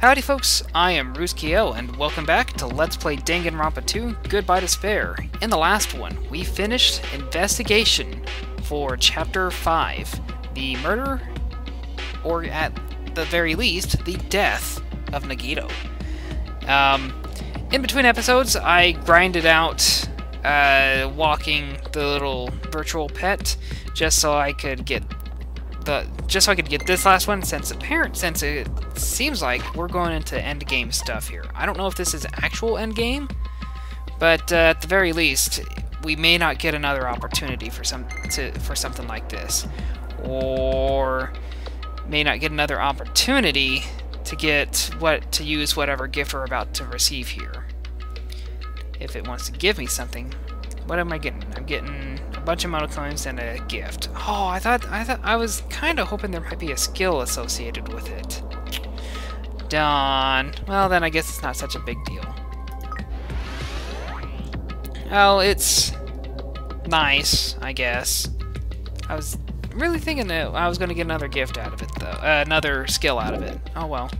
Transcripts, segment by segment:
Howdy folks, I am Ruzkiel, and welcome back to Let's Play Danganronpa 2 Goodbye Despair. In the last one, we finished investigation for Chapter 5, the murder, or at the very least, the death of Nagito. Um, in between episodes, I grinded out uh, walking the little virtual pet just so I could get the just so I could get this last one since apparent since it seems like we're going into end game stuff here. I don't know if this is actual end game, but uh, at the very least, we may not get another opportunity for some to for something like this, or may not get another opportunity to get what to use whatever gift we're about to receive here. If it wants to give me something, what am I getting? I'm getting bunch of monocoins and a gift. Oh, I thought I thought I was kind of hoping there might be a skill associated with it. Done. Well, then I guess it's not such a big deal. Well, it's nice, I guess. I was really thinking that I was going to get another gift out of it, though. Uh, another skill out of it. Oh well.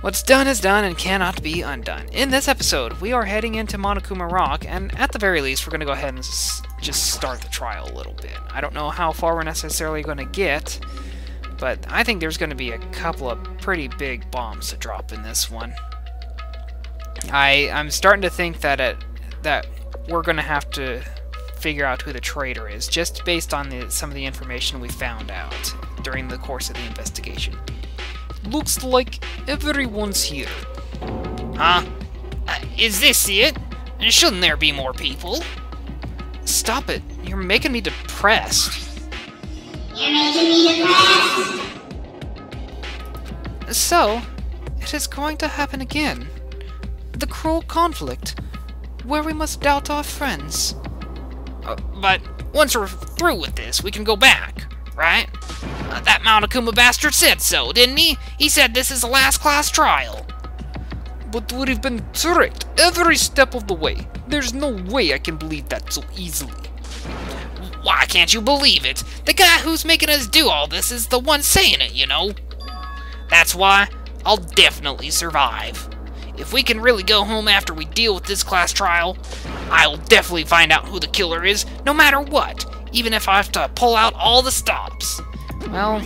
What's done is done and cannot be undone. In this episode, we are heading into Monokuma Rock, and at the very least, we're going to go ahead and just start the trial a little bit. I don't know how far we're necessarily going to get, but I think there's going to be a couple of pretty big bombs to drop in this one. I, I'm starting to think that it, that we're going to have to figure out who the traitor is, just based on the, some of the information we found out during the course of the investigation. Looks like everyone's here. Huh? Uh, is this it? Shouldn't there be more people? Stop it. You're making me depressed. You're making me depressed. So, it is going to happen again. The cruel conflict, where we must doubt our friends. Uh, but once we're through with this, we can go back, right? Uh, that Monokuma bastard said so, didn't he? He said this is a last-class trial. But we've been tricked every step of the way. There's no way I can believe that so easily. Why can't you believe it? The guy who's making us do all this is the one saying it, you know? That's why I'll definitely survive. If we can really go home after we deal with this class trial, I'll definitely find out who the killer is, no matter what, even if I have to pull out all the stops. Well,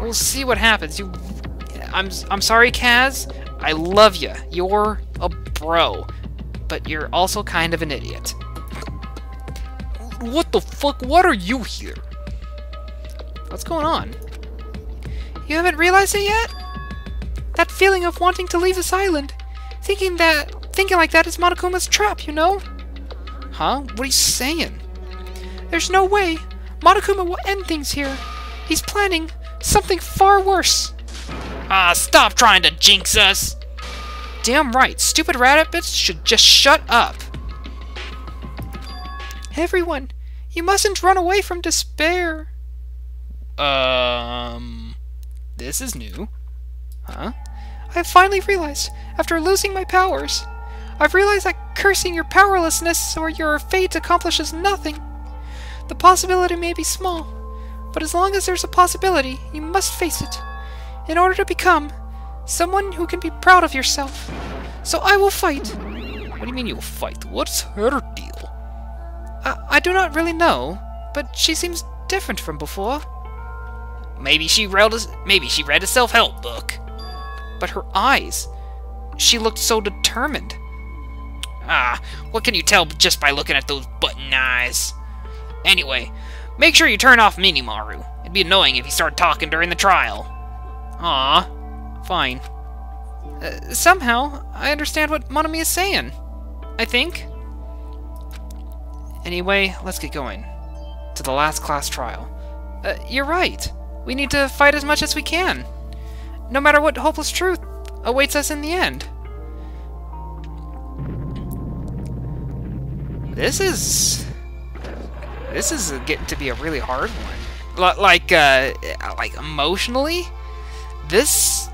we'll see what happens. You, I'm, I'm sorry, Kaz. I love you. You're a bro, but you're also kind of an idiot. What the fuck? What are you here? What's going on? You haven't realized it yet? That feeling of wanting to leave this island, thinking that, thinking like that is Monokuma's trap, you know? Huh? What are you saying? There's no way Monokuma will end things here. He's planning something far worse. Ah, uh, stop trying to jinx us! Damn right, stupid rabbits should just shut up. Everyone, you mustn't run away from despair. Um, this is new. Huh? I've finally realized, after losing my powers, I've realized that cursing your powerlessness or your fate accomplishes nothing. The possibility may be small, but as long as there's a possibility, you must face it. In order to become someone who can be proud of yourself. So I will fight. What do you mean you'll fight? What's her deal? I, I do not really know, but she seems different from before. Maybe she read a, maybe she read a self-help book. But her eyes, she looked so determined. Ah, what can you tell just by looking at those button eyes? Anyway, Make sure you turn off Minimaru. It'd be annoying if he started talking during the trial. Ah, fine. Uh, somehow, I understand what Monomi is saying. I think. Anyway, let's get going. To the last class trial. Uh, you're right. We need to fight as much as we can. No matter what hopeless truth awaits us in the end. This is this is getting to be a really hard one. L like, uh, like emotionally, this,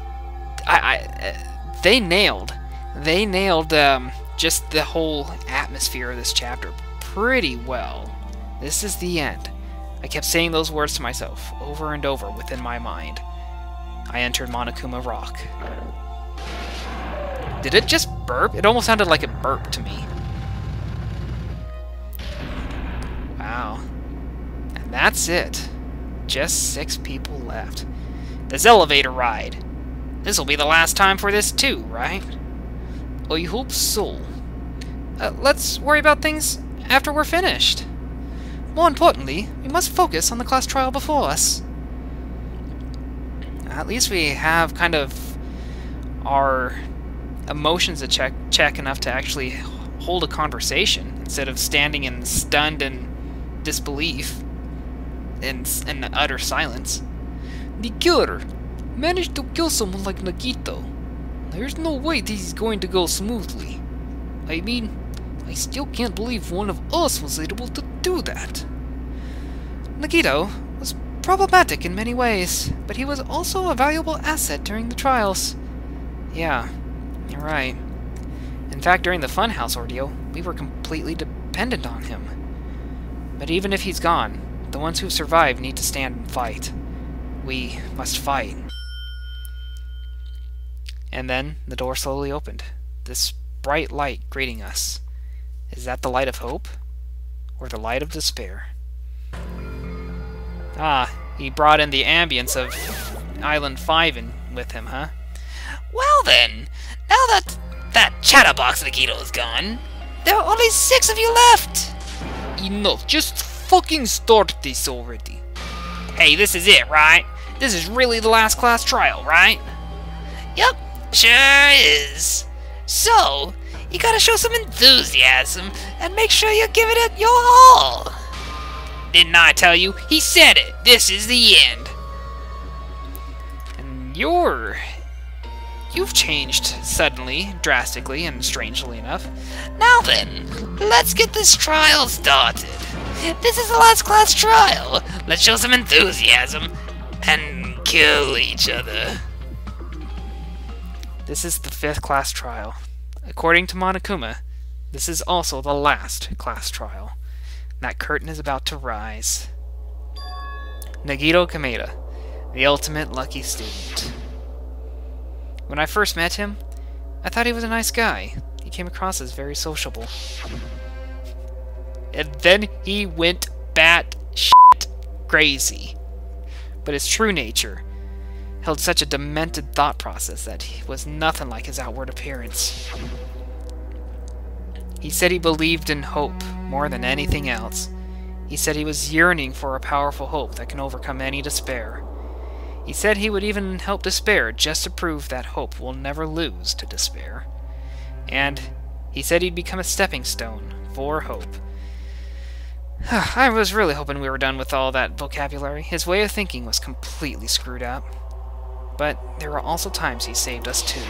I, I uh, they nailed, they nailed um, just the whole atmosphere of this chapter pretty well. This is the end. I kept saying those words to myself over and over within my mind. I entered Monokuma Rock. Did it just burp? It almost sounded like it burped to me. Wow. And that's it. Just six people left. This elevator ride. This'll be the last time for this too, right? I hope so. Uh, let's worry about things after we're finished. More importantly, we must focus on the class trial before us. At least we have kind of our emotions to check check enough to actually hold a conversation instead of standing in stunned and disbelief in, in utter silence. The killer managed to kill someone like Nagito. There's no way this is going to go smoothly. I mean, I still can't believe one of us was able to do that. Nagito was problematic in many ways, but he was also a valuable asset during the trials. Yeah, you're right. In fact, during the Funhouse ordeal, we were completely dependent on him. But even if he's gone, the ones who survived need to stand and fight. We must fight. And then the door slowly opened. This bright light greeting us. Is that the light of hope? Or the light of despair? Ah, he brought in the ambience of Island 5 in, with him, huh? Well then, now that that chatterbox Nagito is gone, there are only six of you left. Enough, just fucking start this already. Hey, this is it, right? This is really the last class trial, right? Sure is. So, you gotta show some enthusiasm and make sure you give it your all. Didn't I tell you? He said it. This is the end. And you're... You've changed suddenly, drastically, and strangely enough. Now then, let's get this trial started. This is the last class trial. Let's show some enthusiasm and kill each other. This is the fifth class trial. According to Monokuma, this is also the last class trial. That curtain is about to rise. Nagito Komaeda, the ultimate lucky student. When I first met him, I thought he was a nice guy. He came across as very sociable. And then he went bat shit crazy. But his true nature held such a demented thought process that he was nothing like his outward appearance. He said he believed in hope more than anything else. He said he was yearning for a powerful hope that can overcome any despair. He said he would even help despair just to prove that hope will never lose to despair. And he said he'd become a stepping stone for hope. I was really hoping we were done with all that vocabulary. His way of thinking was completely screwed up. But there were also times he saved us too.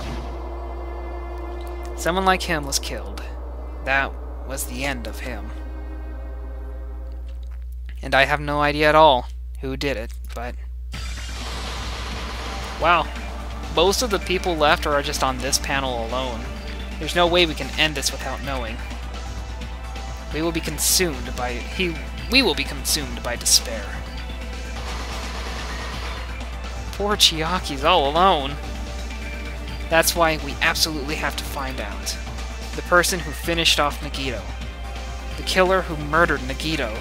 Someone like him was killed. That was the end of him. And I have no idea at all who did it, but... Wow. Most of the people left are just on this panel alone. There's no way we can end this without knowing. We will be consumed by... he. We will be consumed by despair. Poor Chiaki's all alone. That's why we absolutely have to find out. The person who finished off Nagito. The killer who murdered Nagito.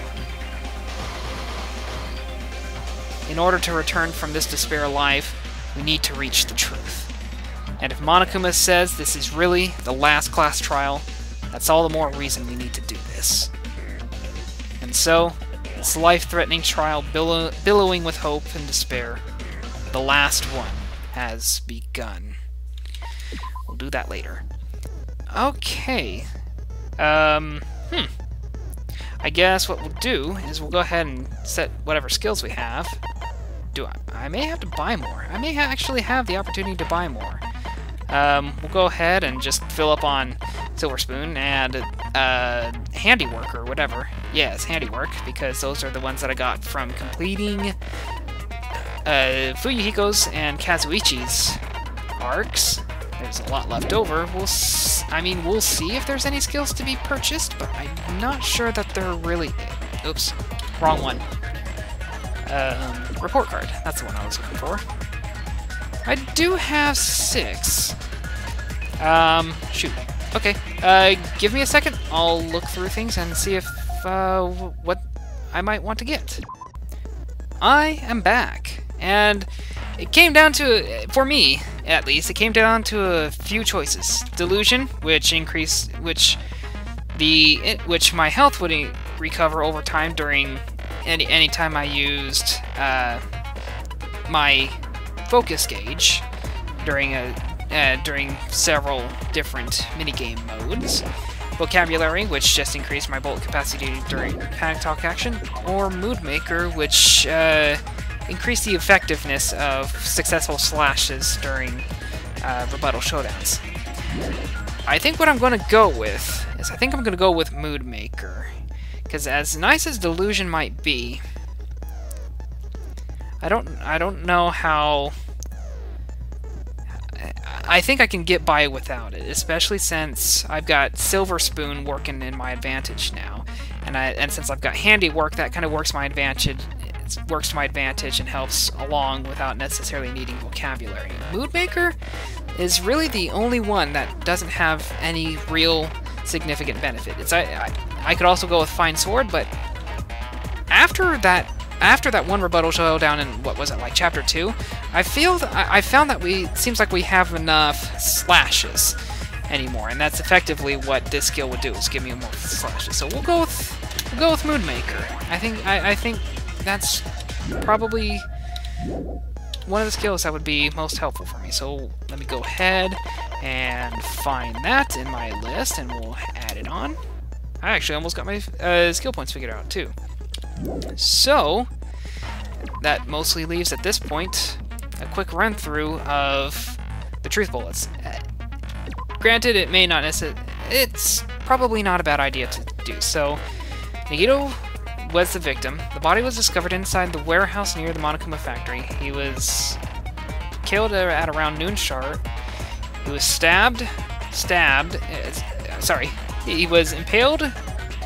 In order to return from this despair alive, we need to reach the truth. And if Monokuma says this is really the last class trial, that's all the more reason we need to do this. And so, this life-threatening trial billow billowing with hope and despair, the last one, has begun. We'll do that later. Okay. Um, hmm. I guess what we'll do is we'll go ahead and set whatever skills we have. Do I, I may have to buy more. I may ha actually have the opportunity to buy more. Um, we'll go ahead and just fill up on Silver Spoon and uh, Handiwork or whatever. Yes, Handiwork, because those are the ones that I got from completing uh, Fuyuhiko's and Kazuichi's arcs. There's a lot left over. We'll, I mean, we'll see if there's any skills to be purchased, but I'm not sure that they're really. Oops, wrong one. Um, report card. That's the one I was looking for. I do have six. Um, shoot. Okay, uh, give me a second. I'll look through things and see if, uh, what I might want to get. I am back, and it came down to, for me, at least, it came down to a few choices. Delusion, which increased, which the, which my health would recover over time during any any time I used uh, my focus gauge during a uh, during several different minigame modes. Vocabulary, which just increased my bolt capacity during panic talk action, or Mood Maker, which uh, increased the effectiveness of successful slashes during uh, rebuttal showdowns. I think what I'm going to go with is I think I'm going to go with Mood Maker. Because as nice as Delusion might be, I don't I don't know how I think I can get by without it, especially since I've got Silver Spoon working in my advantage now. And I and since I've got handiwork, that kind of works my advantage works to my advantage and helps along without necessarily needing vocabulary. Moodmaker is really the only one that doesn't have any real significant benefit. It's I, I, I could also go with Fine Sword, but after that after that one rebuttal showdown in what was it like chapter two, I feel I, I found that we seems like we have enough slashes anymore, and that's effectively what this skill would do is give me more slashes. So we'll go with we'll go with Moodmaker. I think I, I think that's probably one of the skills that would be most helpful for me. So let me go ahead and find that in my list, and we'll add it on. I actually almost got my uh, skill points figured out too. So, that mostly leaves at this point a quick run through of the truth bullets. Uh, granted, it may not necessarily. It's probably not a bad idea to do so. Nagito was the victim. The body was discovered inside the warehouse near the Monokuma factory. He was killed at around noon sharp. He was stabbed, stabbed, uh, sorry, he was impaled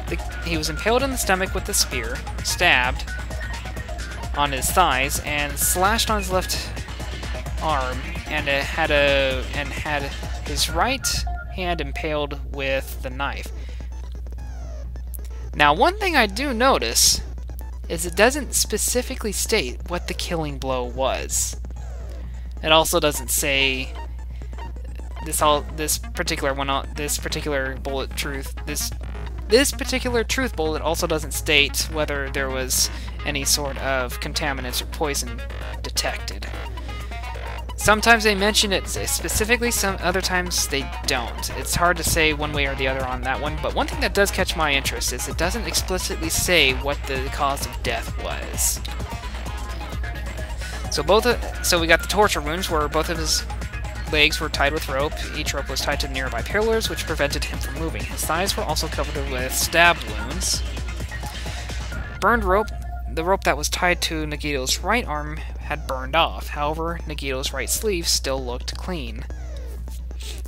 the, he was impaled in the stomach with a spear, stabbed on his thighs, and slashed on his left arm, and had a and had his right hand impaled with the knife. Now, one thing I do notice is it doesn't specifically state what the killing blow was. It also doesn't say this all this particular one this particular bullet truth this this particular truth bullet also doesn't state whether there was any sort of contaminants or poison detected. Sometimes they mention it specifically, some other times they don't. It's hard to say one way or the other on that one, but one thing that does catch my interest is it doesn't explicitly say what the cause of death was. So both, so we got the torture wounds where both of his legs were tied with rope. Each rope was tied to nearby pillars, which prevented him from moving. His thighs were also covered with stab wounds. Burned rope. The rope that was tied to Nagito's right arm had burned off. However, Nagito's right sleeve still looked clean.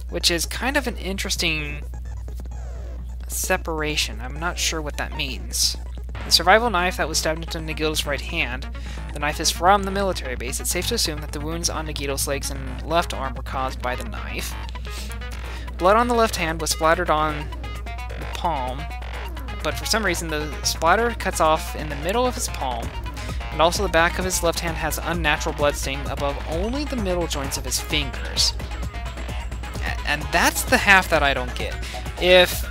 Which is kind of an interesting separation. I'm not sure what that means. The survival knife that was stabbed into Nagito's right hand the knife is from the military base. It's safe to assume that the wounds on Nagito's legs and left arm were caused by the knife. Blood on the left hand was splattered on the palm, but for some reason the splatter cuts off in the middle of his palm, and also the back of his left hand has unnatural blood stain above only the middle joints of his fingers. And that's the half that I don't get. If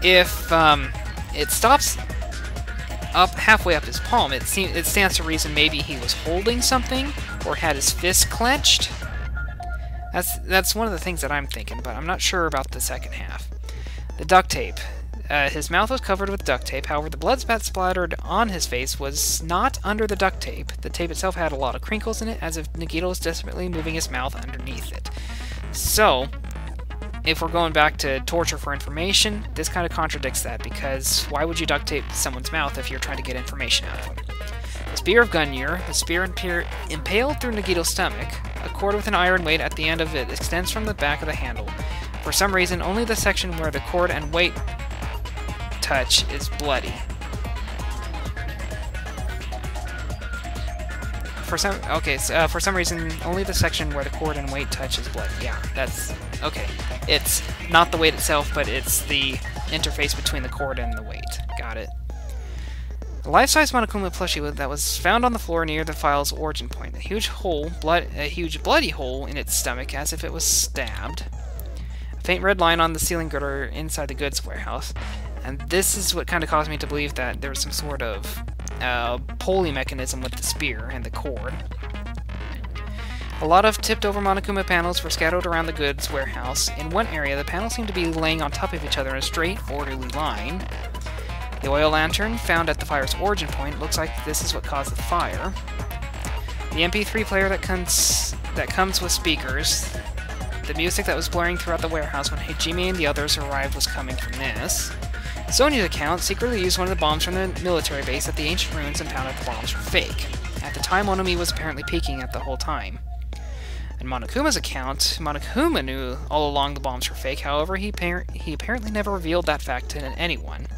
if um, it stops up halfway up his palm, it seems it stands to reason maybe he was holding something or had his fist clenched. That's that's one of the things that I'm thinking, but I'm not sure about the second half. The duct tape. Uh, his mouth was covered with duct tape, however, the blood spat splattered on his face was not under the duct tape. The tape itself had a lot of crinkles in it, as if Nagito was desperately moving his mouth underneath it. So, if we're going back to torture for information, this kind of contradicts that, because why would you duct tape someone's mouth if you're trying to get information out of them? The Spear of Gungnir, the spear impaled through Nagito's stomach, a cord with an iron weight at the end of it extends from the back of the handle. For some reason, only the section where the cord and weight touch is bloody. for some okay, so, uh, for some reason, only the section where the cord and weight touches blood. Yeah, that's okay. It's not the weight itself, but it's the interface between the cord and the weight. Got it. A life-size Monokuma plushie that was found on the floor near the file's origin point. A huge hole, blood, a huge bloody hole in its stomach, as if it was stabbed. A faint red line on the ceiling girder inside the goods warehouse. And this is what kind of caused me to believe that there was some sort of uh, pulley mechanism with the spear and the cord. A lot of tipped-over Monokuma panels were scattered around the goods warehouse. In one area, the panels seemed to be laying on top of each other in a straight, orderly line. The oil lantern, found at the fire's origin point, looks like this is what caused the fire. The MP3 player that comes that comes with speakers. The music that was blaring throughout the warehouse when Hajime and the others arrived was coming from this. Sonia's account secretly used one of the bombs from the military base at the ancient ruins and found out the bombs were fake. At the time, Monomi was apparently peeking at the whole time. In Monokuma's account, Monokuma knew all along the bombs were fake, however, he, he apparently never revealed that fact to anyone.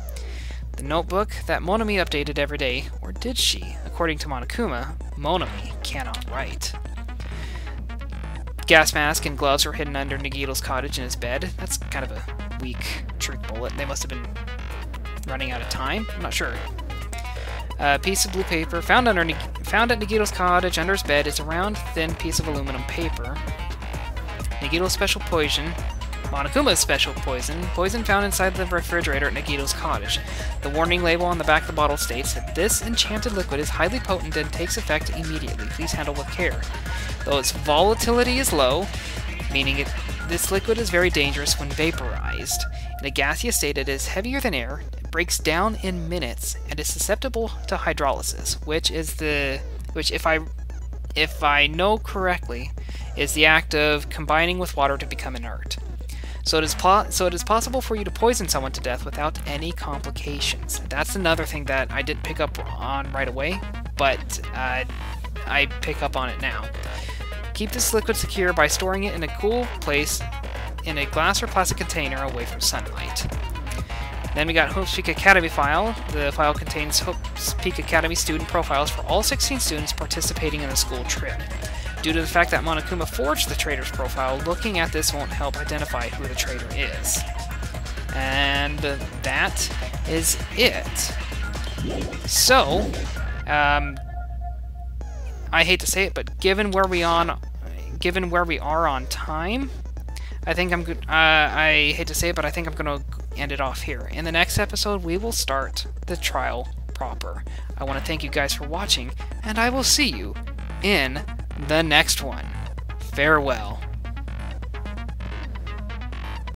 The notebook that Monomi updated every day, or did she? According to Monokuma, Monomi cannot write. Gas mask and gloves were hidden under Nagito's cottage in his bed. That's kind of a weak trick bullet. They must have been running out of time? I'm not sure. A piece of blue paper found under found at Nagito's cottage under his bed is a round, thin piece of aluminum paper. Nagito's special poison, Monokuma's special poison, poison found inside the refrigerator at Nagito's cottage. The warning label on the back of the bottle states that this enchanted liquid is highly potent and takes effect immediately. Please handle with care. Though its volatility is low, meaning it, this liquid is very dangerous when vaporized. In a gaseous state, it is heavier than air breaks down in minutes and is susceptible to hydrolysis, which is the which if I if I know correctly is the act of combining with water to become inert. So it is so it is possible for you to poison someone to death without any complications. That's another thing that I didn't pick up on right away, but uh, I pick up on it now. Keep this liquid secure by storing it in a cool place in a glass or plastic container away from sunlight. Then we got Hope's Peak Academy file. The file contains Hope's Peak Academy student profiles for all 16 students participating in the school trip. Due to the fact that Monokuma forged the traitor's profile, looking at this won't help identify who the traitor is. And that is it. So, um, I hate to say it, but given where we on, given where we are on time, I think I'm good. Uh, I hate to say it, but I think I'm gonna end it off here. In the next episode, we will start the trial proper. I want to thank you guys for watching, and I will see you in the next one. Farewell.